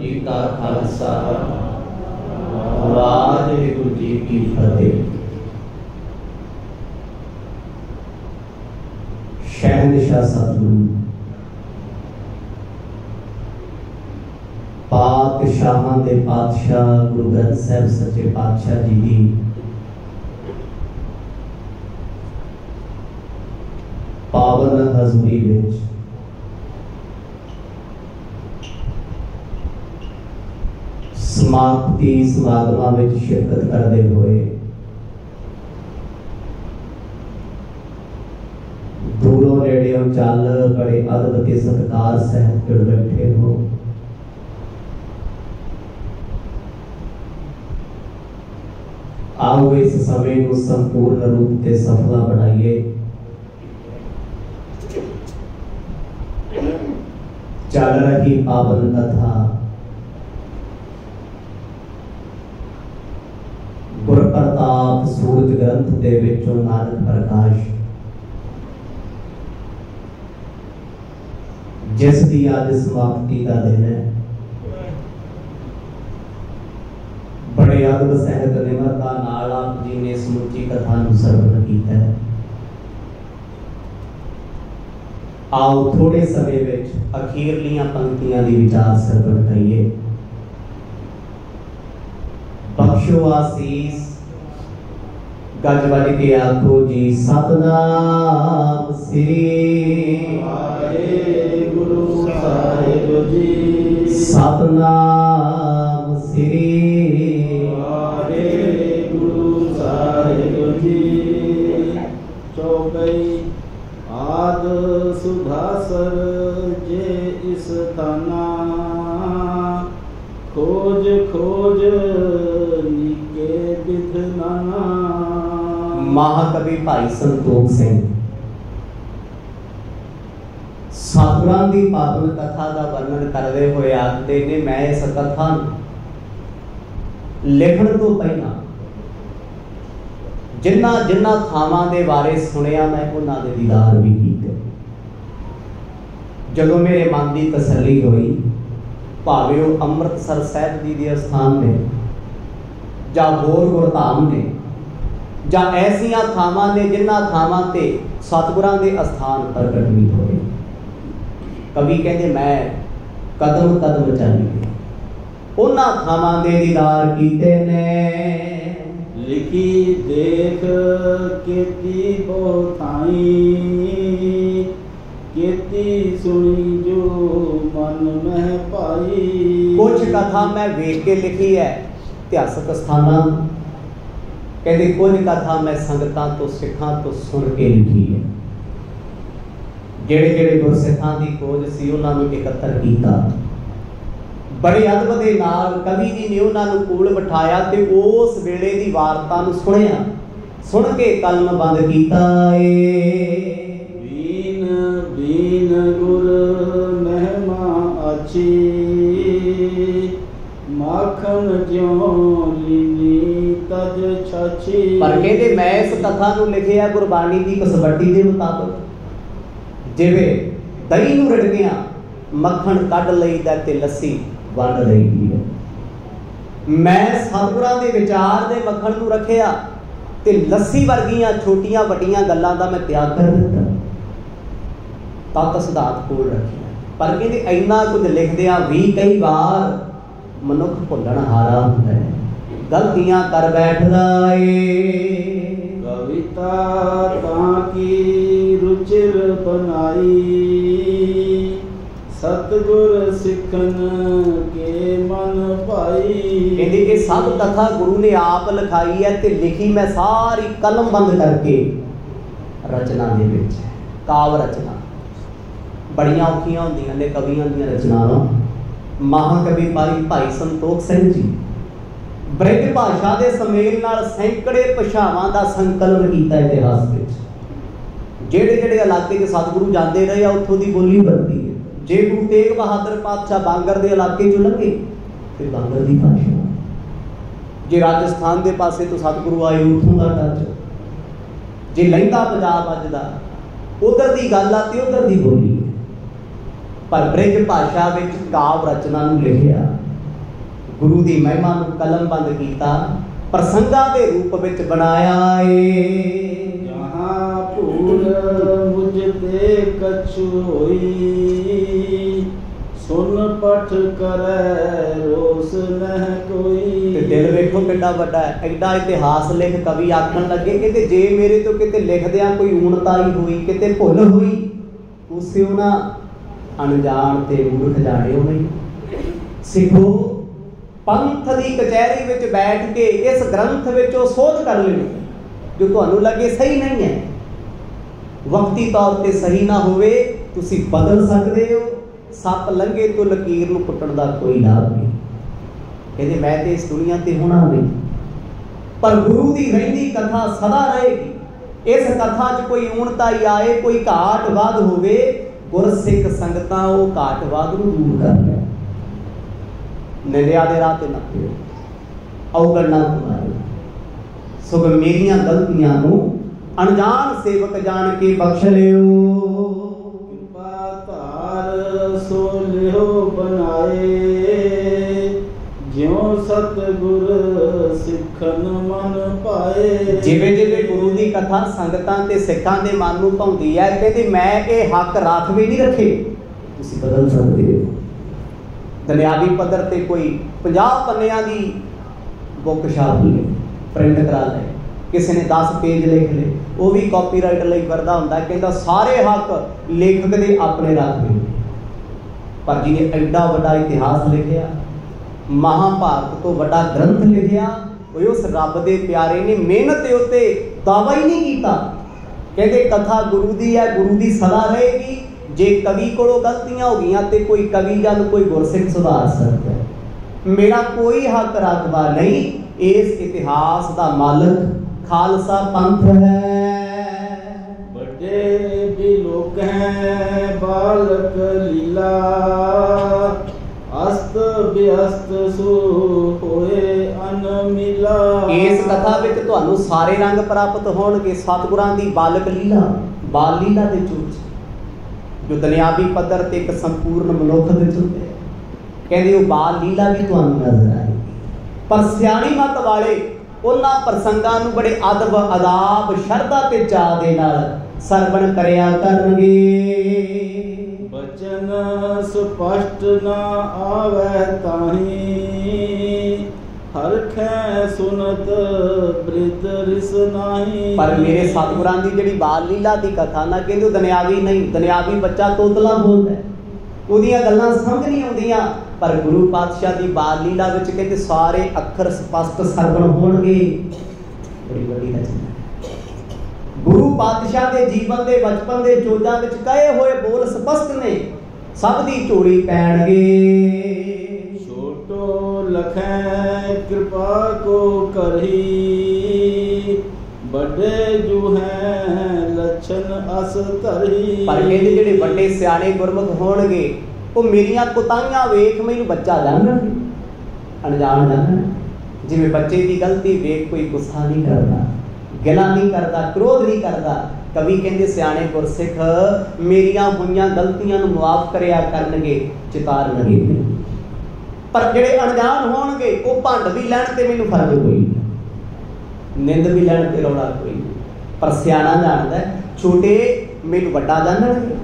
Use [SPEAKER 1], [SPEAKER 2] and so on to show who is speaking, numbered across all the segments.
[SPEAKER 1] ਜੀ ਕਾ ਖਾਲਸਾ ਵਾਹਿਗੁਰੂ ਜੀ ਕੀ ਫਤਿਹ ਸ਼ਹਿਨशाह ਸਤਿਗੁਰੂ ਪਾਤਸ਼ਾਹਾਂ ਦੇ ਪਾਤਸ਼ਾਹ ਗੁਰੂ ਗ੍ਰੰਥ ਸਾਹਿਬ ਸੱਚੇ ਪਾਤਸ਼ਾਹ ਜੀ ਦੀ ਪਾਵਨ ਹਜ਼ੂਰੀ ਵਿੱਚ ਸਮਾਪਤੀ ਸਮਾਗਮਾਂ ਵਿੱਚ ਸ਼ਿਰਕਤ ਕਰਦੇ ਹੋਏ ਦੂਰੋਂ ਨੇੜਿਓਂ ਚੱਲ ਬੜੇ ਅਦਬ ਤੇ ਸਤਿਕਾਰ ਸਹਿਤ ਜੁੜ ਬੈਠੇ ਹੋ ਆਓ ਇਸ ਸਮੇਂ ਨੂੰ ਸੰਪੂਰਨ ਰੂਪ ਤੇ ਸਫਲਾ ਬਣਾਈਏ ਚੱਲ ਰਹੀ ਪਾਵਨ ਕਥਾ ਗੁਰ ਪ੍ਰਤਾਪ ਸੂਰਜ ਗ੍ਰੰਥ ਦੇ ਵਿੱਚੋਂ ਨਾਨਕ ਪ੍ਰਕਾਸ਼। ਜਿਸ ਦੀ ਅੱਜ ਸਮਾਪਤੀ ਦਾ ਦਿਨ ਹੈ। ਬੜੇ ਅਦਬ ਸਹਿਤ ਨਿਮਰਤਾ ਨਾਲ ਆਪ ਜੀ ਨੇ ਸਮੁੱਚੀ ਕਥਾ ਨੂੰ ਸਰਵਣ ਕੀਤਾ ਹੈ। ਆਓ ਥੋੜੇ ਸਮੇਂ ਵਿੱਚ ਅਖੀਰਲੀਆਂ ਪੰਕਤੀਆਂ ਦੀ ਵਿਚਾਰ ਸਰਵਣ ਕਰੀਏ। ਬਖਸ਼ੋ ਆਸੀਸ ਗੱਜ ਵੱਜ ਕੇ ਆਖੋ ਜੀ ਸਤਨਾਮ ਸ੍ਰੀ
[SPEAKER 2] ਵਾਹਿਗੁਰੂ ਸਾਹਿਬ ਜੀ।
[SPEAKER 1] ਸਤਨਾਮ ਸ੍ਰੀ
[SPEAKER 2] ਵਾਹਿਗੁਰੂ ਸਾਹਿਬ ਜੀ। ਚੌਪਈ ਆਦ ਸੁਭਾਸਰ ਜੇ ਇਸ ਤਾਨਾ। ਖੋਜ ਖੋਜ ਨਿਕੇ ਵਿਧਨਾਨਾ
[SPEAKER 1] ਮਹਾਕਵੀ ਭਾਈ ਸੰਤੋਖ ਸਿੰਘ। ਸਤਿਗੁਰਾਂ ਦੀ ਪਾਵਨ ਕਥਾ ਦਾ ਵਰਣਨ ਕਰਦੇ ਹੋਏ ਆਖਦੇ ਨੇ, ਮੈਂ ਇਸ ਕਥਾ ਨੂੰ ਲਿਖਣ ਤੋਂ ਪਹਿਲਾਂ ਜਿੰਨਾ ਜਿੰਨਾ ਥਾਵਾਂ ਦੇ ਬਾਰੇ ਸੁਣਿਆ, ਮੈਂ ਉਹਨਾਂ ਦੇ ਦੀਦਾਰ ਵੀ ਕੀਤੇ। ਜਦੋਂ ਮੇਰੇ ਮਨ ਦੀ ਤਸੱਲੀ ਹੋਈ, ਭਾਵੇਂ ਉਹ ਅੰਮ੍ਰਿਤਸਰ ਸਾਹਿਬ ਜੀ ਦੇ ਅਸਥਾਨ ਨੇ ਜਾਂ ਹੋਰ ਗੁਰਧਾਮ ਨੇ ਜਾਂ ਐਸੀਆਂ ਥਾਵਾਂ ਨੇ ਜਿਨ੍ਹਾਂ ਥਾਵਾਂ ਤੇ ਸਤਿਗੁਰਾਂ ਦੇ ਅਸਥਾਨ ਪ੍ਰਗਟ ਵੀ ਹੋਏ। ਕਵੀ ਕਹਿੰਦੇ ਮੈਂ ਕਦਮ ਕਦਮ ਚੱਲੀ ਉਹਨਾਂ ਥਾਵਾਂ ਦੇ ਦੀਦਾਰ ਕੀਤੇ ਨੇ।
[SPEAKER 2] ਲਿਖੀ ਦੇਖ ਕੀਤੀ ਬਹੁਤਾਈ ਕੀਤੀ ਸੁਣੀ ਜੋ ਮਨ ਮਹਿ ਪਾਈ।
[SPEAKER 1] ਕੁਝ ਕਥਾ ਮੈਂ ਵੇਖ ਕੇ ਲਿਖੀ ਹੈ। ਇਤਿਹਾਸਕ ਸਥਾਨਾਂ ਕਹਿੰਦੇ, ਕੁਝ ਕਥਾ ਮੈਂ ਸੰਗਤਾਂ ਤੋਂ, ਸਿੱਖਾਂ ਤੋਂ ਸੁਣ ਕੇ ਲਿਖੀ ਹੈ। ਜਿਹੜੇ ਜਿਹੜੇ ਗੁਰਸਿੱਖਾਂ ਦੀ ਖੋਜ ਸੀ, ਉਹਨਾਂ ਨੂੰ ਇਕੱਤਰ ਕੀਤਾ। ਬੜੇ ਅਦਬ ਦੇ ਨਾਲ ਕਵੀ ਜੀ ਨੇ ਉਹਨਾਂ ਨੂੰ ਕੋਲ ਬਿਠਾਇਆ ਤੇ ਉਸ ਵੇਲੇ ਦੀ ਵਾਰਤਾ ਨੂੰ ਸੁਣਿਆ। ਸੁਣ ਕੇ ਕਲਮ ਬੰਦ ਕੀਤਾ ਏ।
[SPEAKER 2] ਛਾਛੀ
[SPEAKER 1] ਪਰ ਕਹਿੰਦੇ ਮੈਂ ਇਸ ਕਥਾ ਨੂੰ ਲਿਖਿਆ ਗੁਰਬਾਣੀ ਦੀ ਕਸਵੱਟੀ ਦੇ ਮੁਤਾਬਕ। ਜਿਵੇਂ ਦਹੀਂ ਨੂੰ ਰੜ ਮੱਖਣ ਕੱਢ ਲਈਦਾ ਤੇ ਲੱਸੀ ਵੰਡ ਲਈਦੀ ਹੈ। ਮੈਂ ਸਤਿਗੁਰਾਂ ਦੇ ਵਿਚਾਰ ਦੇ ਮੱਖਣ ਨੂੰ ਰੱਖਿਆ ਤੇ ਲੱਸੀ ਵਰਗੀਆਂ ਛੋਟੀਆਂ ਵੱਡੀਆਂ ਗੱਲਾਂ ਦਾ ਮੈਂ ਤਿਆਗ ਕਰ ਦਿੱਤਾ। ਤਤ ਸਿਧਾਂਤ ਕੋਲ ਰੱਖਿਆ। ਪਰ ਕਹਿੰਦੇ ਇੰਨਾ ਕੁਝ ਲਿਖਦਿਆਂ ਵੀ ਕਈ ਵਾਰ ਮਨੁੱਖ ਭੁੱਲਣ ਹਾਰਾ ਹੁੰਦਾ ਹੈ। ਗਲਤੀਆਂ ਕਰ ਬੈਠਦਾ ਏ
[SPEAKER 2] ਕਵਿਤਾ ਤਾਂ ਕੀ ਰੁਚਿਰ ਬਨਾਈ ਸਤਗੁਰ ਸਿੱਖਨ ਕੇ ਮਨ ਭਾਈ
[SPEAKER 1] ਕਹਿੰਦੇ ਕਿ ਸਭ ਕਥਾ ਗੁਰੂ ਨੇ ਆਪ ਲਿਖਾਈ ਹੈ ਤੇ ਲਿਖੀ ਮੈਂ ਸਾਰੀ ਕਲਮ ਬੰਦ ਕਰਕੇ ਰਚਨਾ ਦੇ ਵਿੱਚ ਕਾਵ ਰਚਨਾ ਬੜੀਆਂ ਔਖੀਆਂ ਹੁੰਦੀਆਂ ਨੇ ਕਵੀਆਂ ਦੀਆਂ ਰਚਨਾਵਾਂ ਮਹਾਕਵੀ ਭਾਈ ਭਾਈ ਸੰਤੋਖ ਸਿੰਘ ਜੀ ਬ੍ਰਿਜ ਭਾਸ਼ਾ ਦੇ ਸਮੇਲ ਨਾਲ ਸੈਂਕੜੇ ਭਾਸ਼ਾਵਾਂ ਦਾ ਸੰਕਲਨ ਕੀਤਾ ਇਤਿਹਾਸ ਵਿੱਚ। ਜਿਹੜੇ ਜਿਹੜੇ ਇਲਾਕੇ 'ਚ ਸਤਿਗੁਰੂ ਜਾਂਦੇ ਰਹੇ ਆ, ਉੱਥੋਂ ਦੀ ਬੋਲੀ ਵਰਤੀ ਹੈ। ਜੇ ਗੁਰੂ ਤੇਗ ਬਹਾਦਰ ਪਾਤਸ਼ਾਹ ਬਾਂਗਰ ਦੇ ਇਲਾਕੇ 'ਚੋਂ ਲੰਘੇ, ਫਿਰ ਬਾਂਗਰ ਦੀ ਭਾਸ਼ਾ। ਜੇ ਰਾਜਸਥਾਨ ਦੇ ਪਾਸੇ ਤੋਂ ਸਤਿਗੁਰੂ ਆਏ, ਉੱਥੋਂ ਦਾ ਟੱਚ ਜੇ ਲਹਿੰਦਾ ਪੰਜਾਬ ਅੱਜ ਦਾ, ਉਧਰ ਦੀ ਗੱਲ ਆ ਤੇ ਉਧਰ ਦੀ ਬੋਲੀ। ਪਰ ਬ੍ਰਿਜ ਭਾਸ਼ਾ ਵਿੱਚ ਕਾਵ ਰਚਨਾ ਨੂੰ ਲਿਖਿਆ ਗੁਰੂ ਦੀ ਮਹਿਮਾ ਨੂੰ ਕਲਮਬੰਦ ਕੀਤਾ ਪ੍ਰਸੰਗਾਂ ਦੇ ਰੂਪ ਵਿੱਚ ਬਣਾਇਆ ਏ।
[SPEAKER 2] ਜਹਾਂ ਭੂਲ ਮੁਝ ਤੇ ਕਛੁ ਹੋਈ ਸੁਨ ਪਠ ਕਰੈ ਰੋਸ ਨਹਿ
[SPEAKER 1] ਤੇ
[SPEAKER 2] ਕੋਈ
[SPEAKER 1] ਦਿਲ ਵੇਖੋ ਕਿੰਨਾ ਵੱਡਾ ਹੈ ਐਡਾ ਇਤਿਹਾਸ ਲਿਖ ਕਵੀ ਆਖਣ ਲੱਗੇ ਕਿ ਤੇ ਜੇ ਮੇਰੇ ਤੋਂ ਕਿਤੇ ਲਿਖਦਿਆਂ ਕੋਈ ਊਣਤਾਈ ਹੋਈ ਕਿਤੇ ਭੁੱਲ ਹੋਈ ਉਸੇ ਉਹਨਾਂ ਅਣਜਾਣ ਤੇ ਮੂਰਖ ਜਾਣਿਓ ਨਹੀਂ ਸਿੱਖੋ ਪੰਥ ਦੀ ਕਚਹਿਰੀ ਵਿੱਚ ਬੈਠ ਕੇ ਇਸ ਗ੍ਰੰਥ ਵਿੱਚ ਉਹ ਸੋਧ ਕਰ ਲੈਣੀ ਜੋ ਤੁਹਾਨੂੰ ਲੱਗੇ ਸਹੀ ਨਹੀਂ ਹੈ। ਵਕਤੀ ਤੌਰ ਤੇ ਸਹੀ ਨਾ ਹੋਵੇ, ਤੁਸੀਂ ਬਦਲ ਸਕਦੇ ਹੋ। ਸੱਪ ਲੰਘੇ ਤੋਂ ਲਕੀਰ ਨੂੰ ਪੁੱਟਣ ਦਾ ਕੋਈ ਲਾਭ ਨਹੀਂ। ਕਹਿੰਦੇ ਮੈਂ ਤੇ ਇਸ ਦੁਨੀਆ ਤੇ ਹੋਣਾ ਨਹੀਂ। ਪਰ ਗੁਰੂ ਦੀ ਰਹਿੰਦੀ ਕਥਾ ਸਦਾ ਰਹੇਗੀ। ਇਸ ਕਥਾ 'ਚ ਕੋਈ ਊਣਤਾਈ ਆਏ, ਕੋਈ ਘਾਟ ਵਾਦ ਹੋਵੇ, ਗੁਰਸਿੱਖ ਸੰਗਤਾਂ ਉਹ ਘਾਟ ਵਾਧ ਨੂੰ ਦੂਰ ਕਰ ਲੈ ਨਿੰਦਿਆ ਦੇ ਰਾਹ ਤੇ ਨਾ ਪਿਓ ਔਗਣ ਨਾ ਕਮਾਇਓ ਸੋ ਮੇਰੀਆਂ ਗਲਤੀਆਂ ਨੂੰ ਅਣਜਾਣ ਸੇਵਕ ਜਾਣ ਕੇ ਬਖਸ਼ ਲਿਓ।
[SPEAKER 2] ਕਿਰਪਾ ਧਾਰ ਸੋ ਲਿਓ ਬਣਾਏ। ਜਿਉ ਸਤਿਗੁਰ ਸਿੱਖਨ ਮਨ ਪਾਏ।
[SPEAKER 1] ਜਿਵੇਂ ਜਿਵੇਂ ਗੁਰੂ ਦੀ ਕਥਾ ਸੰਗਤਾਂ ਤੇ ਸਿੱਖਾਂ ਦੇ ਮਨ ਨੂੰ ਭਾਉਂਦੀ ਹੈ ਕਹਿੰਦੇ ਮੈਂ ਇਹ ਹੱਕ ਰਾਖਵੇ ਨਹੀਂ ਰੱਖੇ। ਤੁਸੀਂ ਬਦਲ ਸਕਦੇ ਹੋ। ਦੁਨਿਆਵੀ ਪੱਧਰ ਤੇ ਕੋਈ 50 ਪੰਨਿਆਂ ਦੀ ਬੁੱਕ ਛਾਪ ਲਈ ਪ੍ਰਿੰਟ ਕਰਾ ਲਏ ਕਿਸੇ ਨੇ 10 ਪੇਜ ਲਿਖ ਲਏ, ਉਹ ਵੀ ਕਾਪੀਰਾਈਟ ਲਈ ਕਰਦਾ ਹੁੰਦਾ, ਕਹਿੰਦਾ ਸਾਰੇ ਹੱਕ ਲੇਖਕ ਦੇ ਆਪਣੇ ਰੱਖਦੇ ਪਰ ਜਿਹਨੇ ਐਡਾ ਵੱਡਾ ਇਤਿਹਾਸ ਲਿਖਿਆ, ਮਹਾਭਾਰਤ ਤੋਂ ਵੱਡਾ ਗ੍ਰੰਥ ਲਿਖਿਆ ਉਹ ਉਸ ਰੱਬ ਦੇ ਪਿਆਰੇ ਨੇ ਮਿਹਨਤ ਦੇ ਉੱਤੇ ਦਾਵਾ ਹੀ ਨਹੀਂ ਕੀਤਾ। ਕਹਿੰਦੇ ਕਥਾ ਗੁਰੂ ਦੀ ਹੈ, ਗੁਰੂ ਦੀ ਸਦਾ ਰਹੇਗੀ ਜੇ ਕਵੀ ਕੋਲੋਂ ਗਲਤੀਆਂ ਹੋ ਗਈਆਂ ਤੇ ਕੋਈ ਕਵੀ ਜਨ ਕੋਈ ਗੁਰਸਿੱਖ ਸੁਧਾਰ ਸਕਦਾ ਹੈ। ਮੇਰਾ ਕੋਈ ਹੱਕ ਰਕਬਾ ਨਹੀਂ ਇਸ ਇਤਿਹਾਸ ਦਾ ਮਾਲਕ ਖਾਲਸਾ ਪੰਥ ਹੈ।
[SPEAKER 2] ਵੱਡੇ ਵੀ ਲੋਕ ਹੈ ਬਾਲਕ ਲੀਲਾ। ਅਸਤ ਬਿਅਸਤ ਸੋ ਹੋਏ ਅਨਮਿਲਾ।
[SPEAKER 1] ਇਸ ਕਥਾ ਵਿੱਚ ਤੁਹਾਨੂੰ ਸਾਰੇ ਰੰਗ ਪ੍ਰਾਪਤ ਹੋਣਗੇ। ਸਤਿਗੁਰਾਂ ਦੀ ਬਾਲਕ ਲੀਲਾ ਬਾਲ ਲੀਲਾ ਦੇ ਚੂਚ। ਜੋ ਦੁਨਿਆਵੀ ਪੱਧਰ ਤੇ ਇੱਕ ਸੰਪੂਰਨ ਮਨੁੱਖ ਵਿੱਚ ਹੁੰਦੇ ਕਹਿੰਦੇ ਉਹ ਬਾਲ ਲੀਲਾ ਵੀ ਤੁਹਾਨੂੰ ਨਜ਼ਰ ਆਏਗੀ। ਪਰ ਸਿਆਣੀ ਮਤ ਵਾਲੇ ਉਹਨਾਂ ਪ੍ਰਸੰਗਾਂ ਨੂੰ ਬੜੇ ਅਦਬ, ਅਦਾਬ, ਸ਼ਰਧਾ ਤੇ ਚਾਅ ਦੇ ਨਾਲ ਸਰਵਣ ਕਰਿਆ ਕਰਨਗੇ।
[SPEAKER 2] ਬਚਨ ਸਪਸ਼ਟ ਨਾ ਆਵੈ ਤਾਹੀ। ਹਰਖੈ ਸੁਨਤ ਬ੍ਰਿਤ ਰਿਸ ਨਾਹੀ।
[SPEAKER 1] ਪਰ ਮੇਰੇ ਸਤਿਗੁਰਾਂ ਦੀ ਜਿਹੜੀ ਬਾਲ ਲੀਲਾ ਦੀ ਕਥਾ ਨਾ, ਕਹਿੰਦੇ ਉਹ ਦੁਨਿਆਵੀ ਨਹੀਂ, ਦੁਨਿਆਵੀ ਬੱਚਾ ਤੋਤਲਾ ਬੋਲਦਾ ਉਹਦੀਆਂ ਗੱਲਾਂ ਸਮਝ ਨਹੀਂ ਆਉਂਦੀਆਂ, ਪਰ ਗੁਰੂ ਪਾਤਸ਼ਾਹ ਦੀ ਬਾਲ ਲੀਲਾ ਵਿੱਚ ਕਹਿੰਦੇ ਸਾਰੇ ਅੱਖਰ ਸਪਸ਼ਟ ਸਰਵਣ ਹੋਣਗੇ। ਬੜੀ ਵੱਡੀ ਰਚਨਾ ਗੁਰੂ ਪਾਤਸ਼ਾਹ ਦੇ ਜੀਵਨ ਦੇ ਬਚਪਨ ਦੇ ਚੋਜਾਂ ਵਿੱਚ ਕਹੇ ਹੋਏ ਬੋਲ ਸਪਸ਼ਟ ਨੇ, ਸਭ ਦੀ ਝੋਲੀ ਪੈਣਗੇ।
[SPEAKER 2] ਲਖੈ, ਕਿਰਪਾ ਕੋ ਕਰਹੀ। ਵੱਡੇ ਜੂ ਹੈ ਲਛਨ ਅਸ ਧਰੀ
[SPEAKER 1] ਪਰ ਕਹਿੰਦੇ ਜਿਹੜੇ ਵੱਡੇ ਸਿਆਣੇ ਗੁਰਮੁਖ ਹੋਣਗੇ, ਉਹ ਮੇਰੀਆਂ ਕੁਤਾਈਆਂ ਵੇਖ ਮੈਨੂੰ ਬੱਚਾ ਜਾਣਨਗੇ ਅਣਜਾਣ ਜਾਣਨ ਜਿਵੇਂ ਬੱਚੇ ਦੀ ਗਲਤੀ ਵੇਖ ਕੋਈ ਗੁੱਸਾ ਨਹੀਂ ਕਰਦਾ, ਗਿਲਾ ਨਹੀਂ ਕਰਦਾ, ਕ੍ਰੋਧ ਨਹੀਂ ਕਰਦਾ, ਕਵੀ ਕਹਿੰਦੇ ਸਿਆਣੇ ਗੁਰਸਿੱਖ, ਮੇਰੀਆਂ ਹੋਈਆਂ ਗਲਤੀਆਂ ਨੂੰ ਮਾਫ ਕਰਿਆ ਕਰਨਗੇ ਚਿਤਾਰਨਗੇ ਨਹੀਂ। ਪਰ ਜਿਹੜੇ ਅਣਜਾਣ ਹੋਣਗੇ, ਉਹ ਭੰਡ ਵੀ ਲੈਣ ਤੇ ਮੈਨੂੰ ਫ਼ਰਕ ਕੋਈ ਨਿੰਦ ਵੀ ਲੈਣ ਤੇ ਰੌਲਾ ਕੋਈ ਪਰ ਸਿਆਣਾ ਜਾਣਦਾ ਛੋਟੇ ਮੈਨੂੰ ਵੱਡਾ ਜਾਣਣਗੇ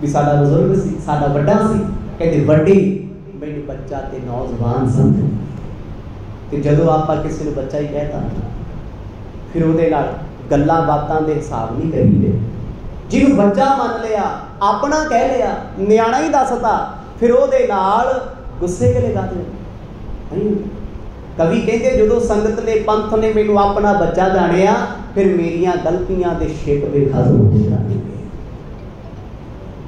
[SPEAKER 1] ਵੀ ਸਾਡਾ ਬਜ਼ੁਰਗ ਸੀ, ਸਾਡਾ ਵੱਡਾ ਸੀ, ਕਹਿੰਦੇ, ਵੱਡੇ, ਮੈਨੂੰ ਬੱਚਾ ਤੇ ਨੌਜਵਾਨ ਸਮਝਣ ਤੇ ਜਦੋਂ ਆਪਾਂ ਕਿਸੇ ਨੂੰ ਬੱਚਾ ਹੀ ਕਹਿਤਾ, ਫਿਰ ਉਹਦੇ ਨਾਲ ਗੱਲਾਂ ਬਾਤਾਂ ਦੇ ਹਿਸਾਬ ਨਹੀਂ ਕਰੀਦੇ। ਜਿਹਨੂੰ ਬੱਚਾ ਮੰਨ ਲਿਆ, ਆਪਣਾ ਕਹਿ ਲਿਆ, ਨਿਆਣਾ ਹੀ ਦੱਸਦਾ, ਫਿਰ ਉਹਦੇ ਨਾਲ ਗੁੱਸੇ ਕੇ ਲਗਾ ਨਹੀਂ। ਕਵੀ ਕਹਿੰਦੇ, ਜਦੋਂ ਸੰਗਤ ਨੇ ਪੰਥ ਨੇ ਮੈਨੂੰ ਆਪਣਾ ਬੱਚਾ ਜਾਣਿਆ ਫਿਰ ਮੇਰੀਆਂ ਗਲਤੀਆਂ ਦੇ ਸ਼ਿਕਵੇ ਖਤਮ ਹੋ